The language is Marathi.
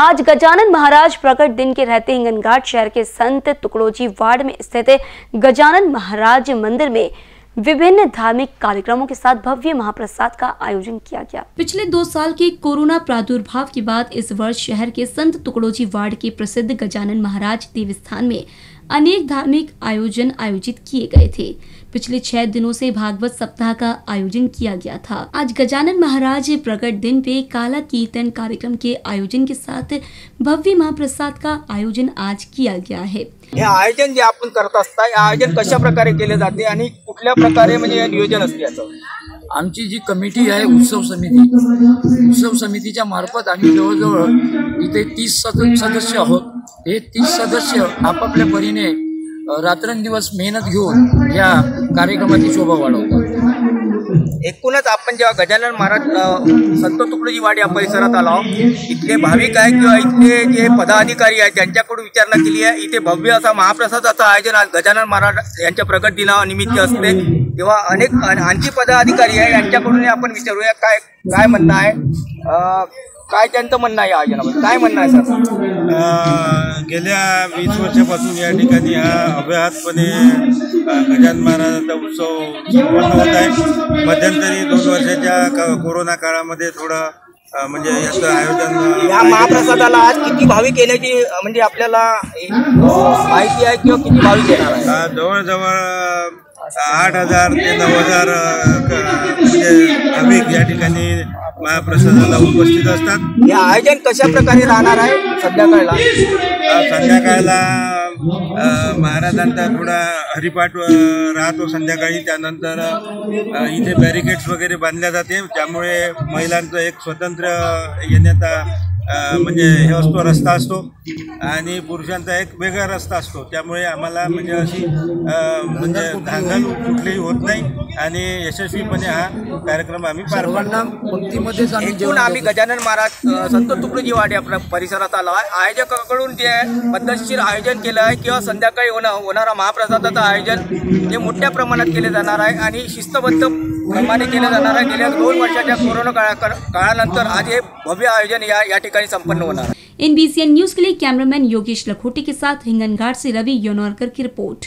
आज गजानन महाराज प्रकट दिन के रहते हिंगनघाट शहर के संत तुकड़ोजी वार्ड में स्थित गजानन महाराज मंदिर में विभिन्न धार्मिक कार्यक्रमों के साथ भव्य महाप्रसाद का आयोजन किया गया। पिछले दो साल के कोरोना प्रादुर्भाव के बाद इस वर्ष शहर के संत तुकड़ोजी वार्ड के प्रसिद्ध गजानन महाराज देवस्थान में अनेक धार्मिक आयोजन आयोजित किए गए थे। पिछले छह दिनों से भागवत सप्ताह का आयोजन किया गया था। आज गजानन महाराज प्रकट दिन पे काला कीर्तन कार्यक्रम के आयोजन के साथ भव्य महाप्रसाद का आयोजन आज किया गया है। हे आयोजन जे आपण करत असता हे आयोजन कशा प्रकारे केले जाते आणि कुठल्या प्रकारे म्हणजे हे नियोजन असते याचं? आमची जी कमिटी आहे उत्सव समिती उत्सव समितीच्या मार्फत आम्ही जवळजवळ इथे तीस सद सदस्य आहोत. हे तीस सदस्य आपापल्या परीने रात्रंदिवस मेहनत घेऊन या कार्यक्रमाची शोभा वाढवतात. एकूणच आपण जेव्हा गजानन महाराज संत तुकडोजी वाड या परिसरात आलो इथले भाविक आहे किंवा इथले जे पदाधिकारी आहेत त्यांच्याकडून विचारणा केली आहे. इथे भव्य असा महाप्रसादाचं आयोजन आज गजानन महाराज यांच्या प्रगट दिनानिमित्त असते. तेव्हा अनेक आणखी पदाधिकारी आहे यांच्याकडून आपण विचारूया काय काय म्हणणं आहे. काय त्यांचं म्हणणं आहे आयोजनामध्ये काय म्हणणं आहे सर? अ, गेल्या वीस वर्षापासून या ठिकाणी हा अव्याहतपणे अ, गजानन महाराजांचा उत्सव संपन्न होत आहे. मध्यंतरी दोन वर्षाच्या क- कोरोना काळामध्ये थोडं अ, म्हणजे याचं आयोजन अ, या महाप्रसादाला आज किती भाविक येण्याची अ, म्हणजे आपल्याला अ, माहिती आहे किंवा किती भाविक येणार आहे? अ, जवळजवळ अ, आठ हजार ते नऊ हजार अ, क- म्हणजे भाविक या ठिकाणी महाप्रसादाला उपस्थित असतात. हे आयोजन कशा प्रकारे राहणार आहे? संध्याकाळला. संध्याकाळला महाराजांचा थोडा हरिपाठ राहतो संध्याकाळी. त्यानंतर इथे बॅरिकेड्स वगैरे बांधल्या जाते. त्यामुळे महिलांचं एक स्वतंत्र येण्याचा म्हणजे हे असतो रस्ता असतो आणि पुरुषांचा एक वेगळा रस्ता असतो. त्यामुळे आम्हाला म्हणजे अशी म्हणजे धांदल कुठलीही होत नाही आणि यशस्वीपणे हा कार्यक्रम आम्ही पार पंक्तीमध्येच आम्ही एकूण जेवण आम्ही गजानन महाराज संत तुकडोजी वाड या प्र- परिसरात आलो आहे. आयोजकाकडून जे पद्धतशीर आयोजन केलं आहे किंवा संध्याकाळी होणं होणारा महाप्रसादाचं आयोजन हे मोठ्या प्रमाणात केले जाणार आहे आणि शिस्तबद्ध जाणार आहे. गेल्या दोन वर्षाच्या कोरोना काळानंतर आज हे भव्य आयोजन या या ठिकाणी संपन्न एनबीसीएन न्यूज़ के लिए कैमरामैन योगेश लखोटी के साथ हिंगनघाट से रवि योनौरकर की रिपोर्ट।